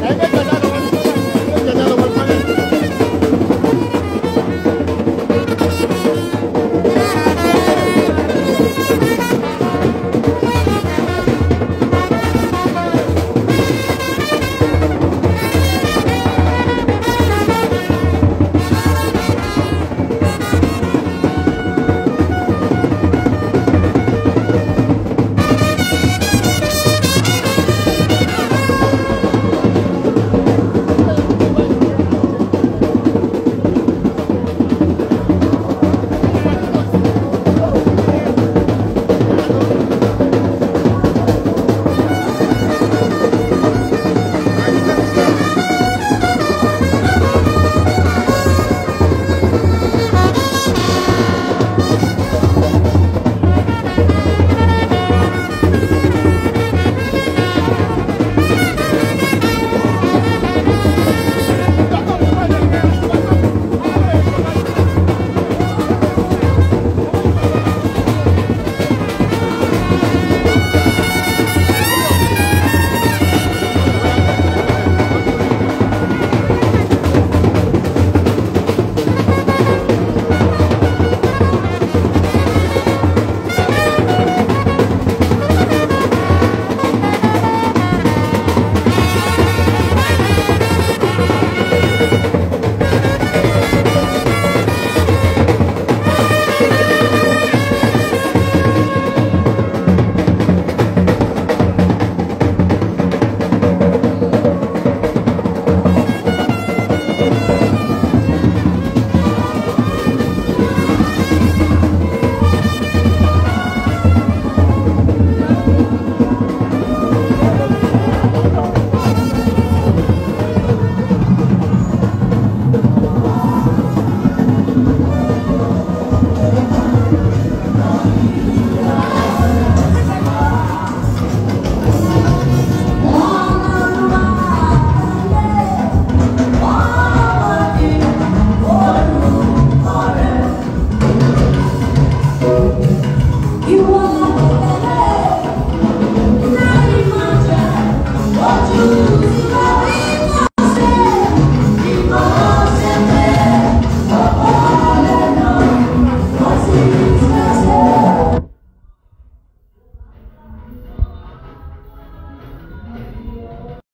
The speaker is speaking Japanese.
大体